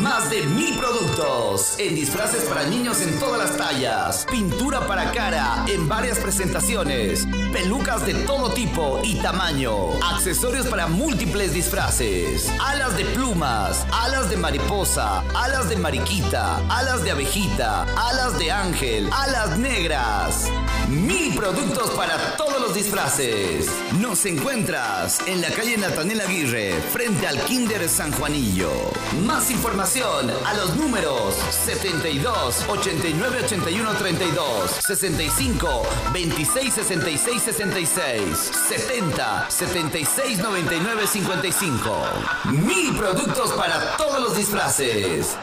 Más de mil productos. En disfraces para niños en todas las tallas, pintura para cara en varias presentaciones, pelucas de todo tipo y tamaño, accesorios para múltiples disfraces, alas de plumas, alas de mariposa, alas de mariquita, alas de abejita, alas de ángel, alas negras. Productos para todos los disfraces. Nos encuentras en la calle Natanel Aguirre, frente al Kinder San Juanillo. Más información a los números 72 89 81 32, 65 26 66 66, 70 76 99 55. Mil productos para todos los disfraces.